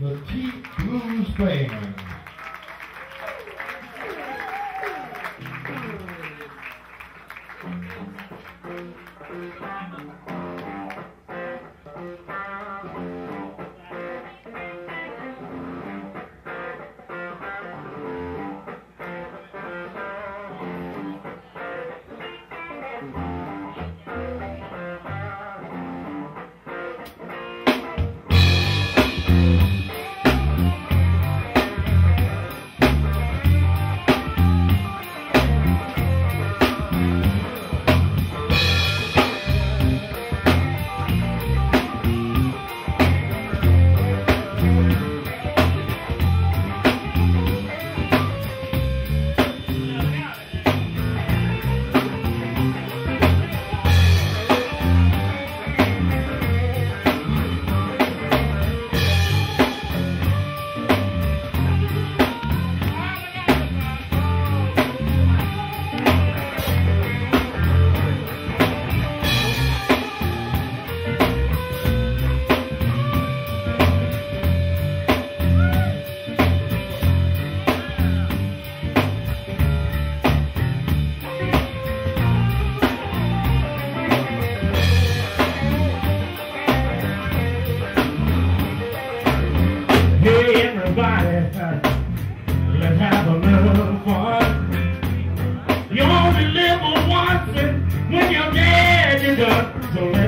the T Blues Band. You're. So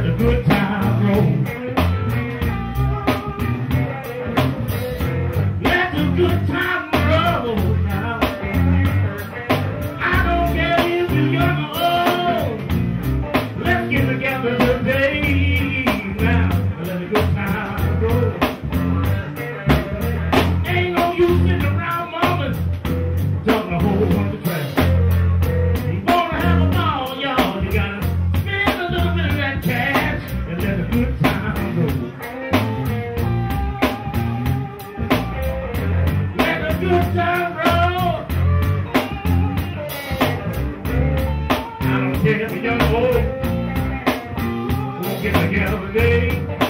away.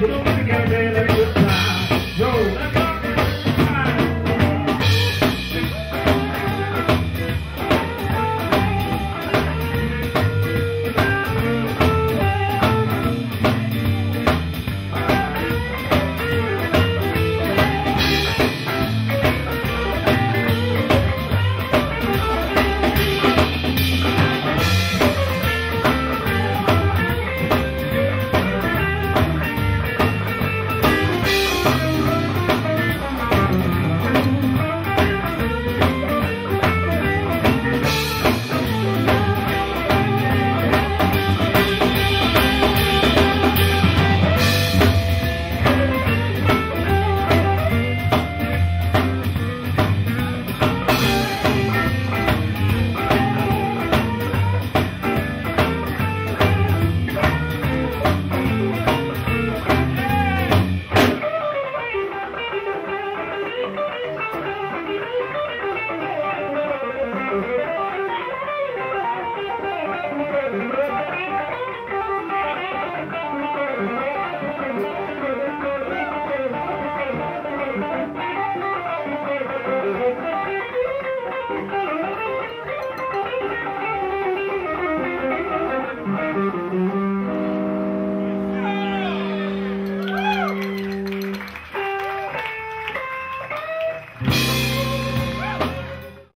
Put on